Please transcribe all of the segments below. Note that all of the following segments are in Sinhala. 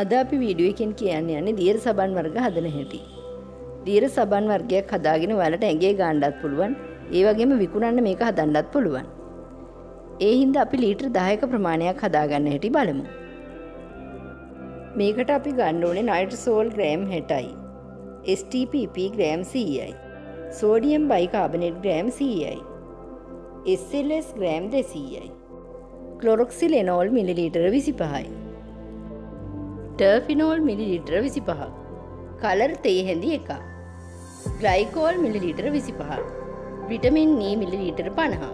අද අපි වීඩියෝ එකෙන් කියන්න යන්නේ දියර සබන් වර්ග හදන හැටි. දියර සබන් වර්ගයක් හදාගෙන ඔයාලට ඇඟේ ගාණ්ඩත් පුළුවන්. ඒ වගේම විකුණන්න මේක හදන්නත් පුළුවන්. ඒ හින්දා අපි ලීටර් 10ක ප්‍රමාණයක් හදාගන්න හැටි බලමු. මේකට අපි ගන්න ඕනේ නයිට්‍රසෝල් ග්‍රෑම් 60යි. STPP ග්‍රෑම් 100යි. සෝඩියම් බයිකාබනේට් ග්‍රෑම් 100යි. SLS ග්‍රෑම් 200යි. ක්ලොරොක්සිල් එනෝල් මිලිලීටර 25යි. ටර්ෆිනෝල් මිලිලිටර විසි පහ කලර් තේ හැඳි එක ග්ලයිකෝල් මිලිලිටර විසි පහ විටමින් e නී මිලිලීටර පණහා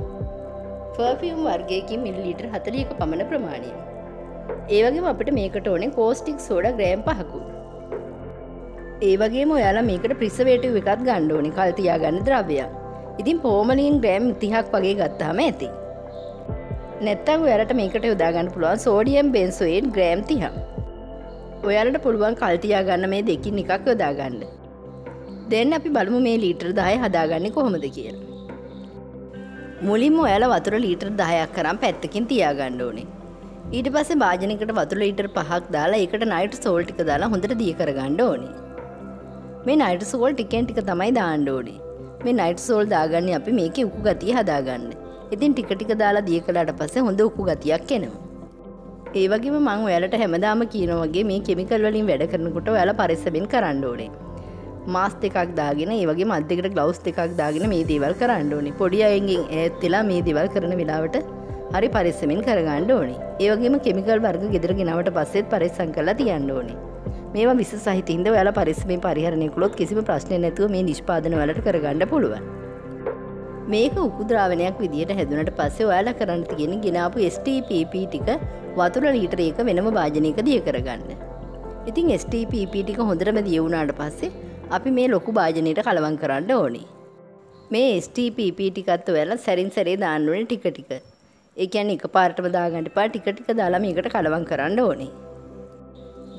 ෆර්ෆියම් වර්ගයකින් මිලිලිටර් හතලියක පමණ ප්‍රමාණය. ඒවගේ අපට මේකට ඕනේ කෝස්ටික් සෝඩ ග්‍රෑම් පහකු ඒවගේ ඔයාලා මේකට ප්‍රිසවේටව එකත් ගණ්ඩෝනි කල්තියා ගන්න ද්‍රව්‍යයක්. ඉතින් පෝමලින් ග්‍රෑම් තිහක් වගේ ගත්තාම ඇති. නැත්තක් ඔයාලට මේකට යොදාගන්න පුළුවන් සෝඩියම් බෙන්සෝයින් ග්‍රෑම් තිහා ඔයාලට පුළුවන් කල්තියා ගන්න මේ දෙකින් එකක් යොදාගන්න. දෙන්න අපි බලමු මේ ලීටර් දහය හදාගන්නේ කොහොමද කියලා. මුලින්ම ඔයාල වතුර ලීටර් දහයක් කරම් පැත්තකින් තියාගන්න ඕනේ. ඊට පස්සේ භාජනකට වතුර ලීටර් පහක් දාලා ඒකට නයිට් සෝල් ටික දාලා හොඳට දිය කරගන්න ඕනේ. මේ නයිට් සෝල් ටිකෙන් ටික තමයි දාන්න ඕනේ. මේ නයිට් සෝල් දාගන්නේ අපි මේකේ උකු ගතිය හදාගන්න. ඉතින් ටික ටික දාලා දිය කළාට පස්සේ හොඳ උකු ගතියක් එනවා. ඒ වගේම මං ඔයාලට හැමදාම කියන වගේ මේ කෙමිකල් වලින් වැඩ කරනකොට ඔයාලා පරිස්සමෙන් කරන්න ඕනේ. මාස් දෙකක් දාගෙන ඒ වගේ මද්දකට ග්ලව්ස් දෙකක් දාගෙන මේ දේවල් කරන්න ඕනේ. පොඩි අයගෙන් ඈත් වෙලා මේ දේවල් කරන වෙලාවට හරි පරිස්සමෙන් කරගන්න ඕනේ. ඒ වගේම කෙමිකල් වර්ග ගෙදර ගෙනාවට පස්සෙත් පරිස්සම් කරලා තියන්න ඕනේ. මේවා විස සහිත හින්දා ඔයාලා පරිස්සමෙන් පරිහරණය කළොත් කිසිම ප්‍රශ්නයක් නැතුව මේ නිෂ්පාදන වලට කරගන්න පුළුවන්. මේක උකුද්‍රාවනයක් විදියට හැදුනට පස්සේ ඔයාලා කරන්න තියෙන ගෙනාපු STPP ටික වතුර ලීටර එක වෙනම භාජනයක දිය කරගන්න. ඉතින් STPP ටික හොඳටම දිය වුණාට පස්සේ අපි මේ ලොකු භාජනයට කලවම් කරන්න ඕනේ. මේ STPP ටිකත් ඔයාලා සැරින් සැරේ දාන්න ඕනේ ටික ටික. ඒ කියන්නේ එකපාරටම දාගන්න එපා ටික ටික දාලා මේකට කලවම් කරන්න ඕනේ.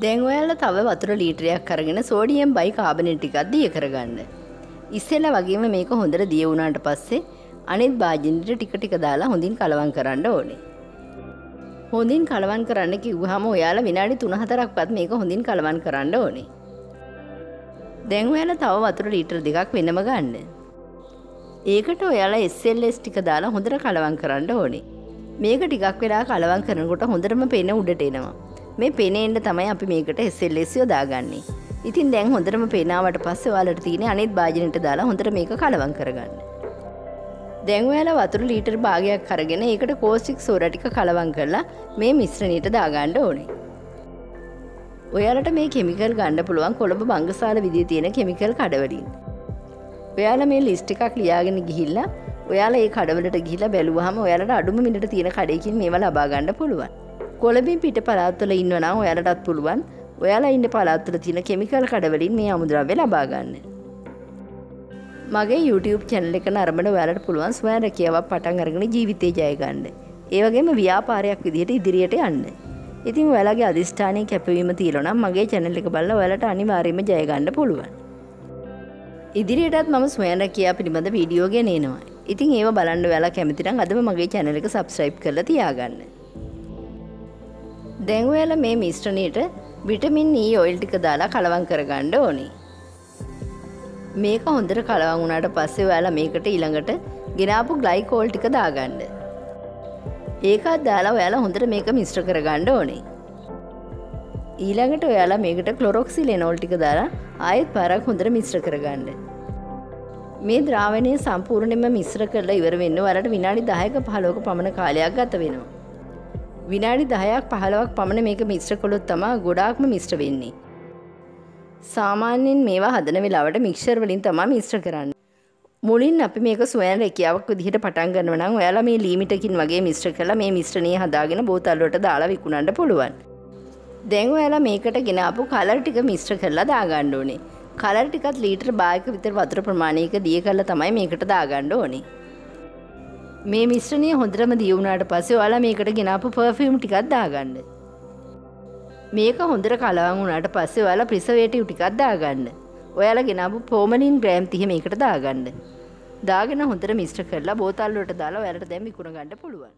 දැන් ඔයාලා තව වතුර ලීටරයක් අරගෙන සෝඩියම් බයිකාබනේට් ටිකක් දිය කරගන්න. ඉස්සෙල්ලා වගේම මේක හොඳට දිය වුණාට පස්සේ අනිත් භාජනෙට ටික ටික දාලා හොඳින් කලවම් කරන්න ඕනේ. හොඳින් කලවම් කරන්න කිව්වහම ඔයාලා විනාඩි 3-4ක්වත් මේක හොඳින් කලවම් කරන්න ඕනේ. දැන් ඔයාලා තව වතුර ලීටර් දෙකක් වෙනම ගන්න. ඒකට ඔයාලා SLS ටික දාලා හොඳට කලවම් කරන්න ඕනේ. මේක ටිකක් වෙලා කලවම් කරනකොට හොඳටම පෙන උඩට එනවා. මේ පෙනෙන්න තමයි අපි මේකට SLS යොදාගන්නේ. ඉතින් දැන් හොඳටම පේනාවට පස්සේ ඔයාලට තියෙන අනිත් භාජනෙට දාලා හොඳට මේක කලවම් කරගන්න. දැන් ඔයාලා වතුර ලීටර් භාගයක් අරගෙන ඒකට කෝස්ටික් සෝඩා ටික කලවම් කරලා මේ මිශ්‍රණයට දාගන්න ඕනේ. ඔයාලට මේ කෙමිකල් ගන්න පුළුවන් කොළඹ බංගසාල විදිහේ තියෙන කෙමිකල් කඩවලින්. ඔයාලා මේ ලිස්ට් එකක් ලියාගෙන ගිහිල්ලා ඔයාලා ඒ කඩවලට ගිහිල්ලා බැලුවහම ඔයාලට අඩුම මිලට තියෙන කඩේකින් මේවා ලබා ගන්න පුළුවන්. කොළඹින් පිට පළාත්වල ඉන්නවා නම් ඔයාලටත් පුළුවන් ඔයාලා ඉන්න පළාත්වල තියෙන කෙමිකල් කඩවලින් මේ අමුද්‍රව්‍ය ලබා ගන්න. මගේ YouTube channel එක නරඹන ඔයාලට පුළුවන් ස්වයං රැකියාවක් පටන් අරගෙන ජීවිතේ ජය ගන්න. ඒ වගේම ව්‍යාපාරයක් විදිහට ඉදිරියට යන්න. ඉතින් ඔයාලගේ අදිෂ්ඨානීය කැපවීම තියෙනවා නම් මගේ channel එක බලලා ඔයාලට අනිවාර්යයෙන්ම ජය ගන්න පුළුවන්. ඉදිරියටත් මම ස්වයං රැකියාව පිළිබඳ වීඩියෝ ගෙනෙනවා. ඉතින් ඒව බලන්න ඔයාලා කැමති නම් අදම මගේ channel එක subscribe කරලා තියාගන්න. දැන් ඔයාලා මේ මිශ්‍රණයට විටමින් E ඔයිල් ටික දාලා කලවම් කරගන්න ඕනේ. මේක හොඳට කලවම් වුණාට පස්සේ ඔයාලා මේකට ඊළඟට ගෙනාපු ග්ලයිකෝල් ටික දාගන්න. ඒකත් දාලා ඔයාලා හොඳට මේක මිශ්‍ර කරගන්න ඕනේ. ඊළඟට ඔයාලා මේකට ක්ලොරොක්සිල් එනෝල් ටික දාලා ආයෙත් පාරක් හොඳට මිශ්‍ර කරගන්න. මේ ද්‍රාවණය සම්පූර්ණයෙන්ම මිශ්‍ර කරලා ඉවර වෙන්න ඔයාලට විනාඩි 10ක 15ක පමණ කාලයක් ගත වෙනවා. විනාඩි 10ක් 15ක් පමණ මේක මිශ්‍ර කළොත් තමයි ගොඩාක්ම මිශ්‍ර වෙන්නේ. සාමාන්‍යයෙන් මේවා හදන වෙලාවට මික්සර් වලින් තමයි මිශ්‍ර කරන්නේ. මුලින් අපි මේක සොයන රැකියාවක් විදිහට පටන් ගන්නවා නම් ඔයාලා මේ ලීමිටකින් වගේ මිශ්‍ර කරලා මේ මිශ්‍රණය හදාගෙන බෝතල් වලට දාලා විකුණන්න පුළුවන්. දැන් ඔයාලා මේකට ගෙනාපු කලර් ටික මිශ්‍ර කරලා දාගන්න ඕනේ. කලර් ටිකත් ලීටර් භාගයක විතර වතුර ප්‍රමාණයක දිය කරලා තමයි මේකට දාගන්න ඕනේ. මේ මිශ්‍රණය හොඳටම දිය වුණාට පස්සේ ඔයාලා මේකට ගෙනාපු පර්ෆියුම් ටිකක් දාගන්න. මේක හොඳට කලවම් වුණාට පස්සේ ඔයාලා ප්‍රිසර්වේටිව් ටිකක් දාගන්න. ඔයාලා ගෙනාපු ෆෝමලින් ග්‍රෑම් 30 මේකට දාගන්න. දාගෙන හොඳට මිශ්‍ර කරලා බෝතල් වලට දාලා ඔයාලට දැන් විකුණ ගන්න පුළුවන්.